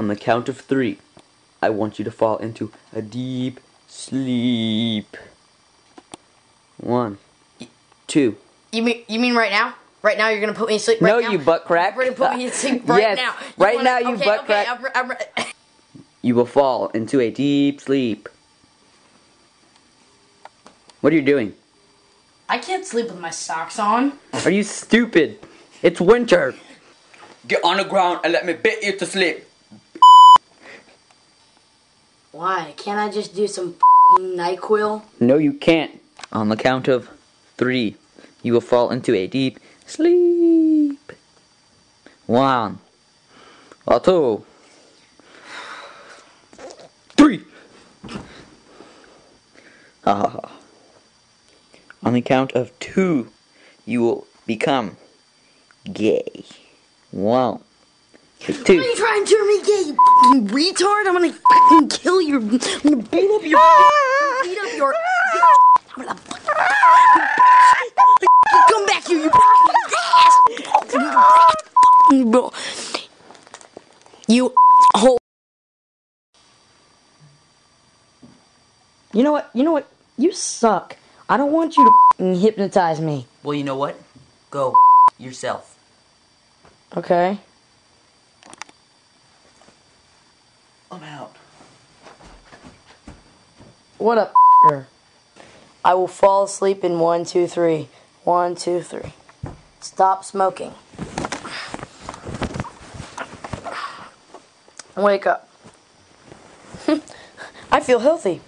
On the count of three, I want you to fall into a deep sleep. One, two. You mean you mean right now? Right now you're gonna put me to sleep right no, now? you butt crack. You're gonna put me to sleep right yes, now. right wanna- now, you okay, butt okay, crack. I'm, re- I'm, re- You will fall into a deep sleep. What are you doing? I can't sleep with my socks on. Are you stupid? It's winter. Get on the ground and let me bit you to sleep. Why? Can't I just do some NyQuil? No, you can't. On the count of three, you will fall into a deep sleep. One, or two, three. Ha. On the count of two, you will become gay. One, Are you trying to turn me gay, fucking retard? I'm gonna fucking kill your. I'm gonna beat up your. Ah! beat up your. I'm gonna. Come back here, you fucking ass! You whole. You know what? You know what? You suck. I don't want you to fucking hypnotize me. Well, you know what? Go yourself. Okay. I'm out. What up? I will fall asleep in one, two, three. One, two, three. Stop smoking. Wake up. I feel healthy.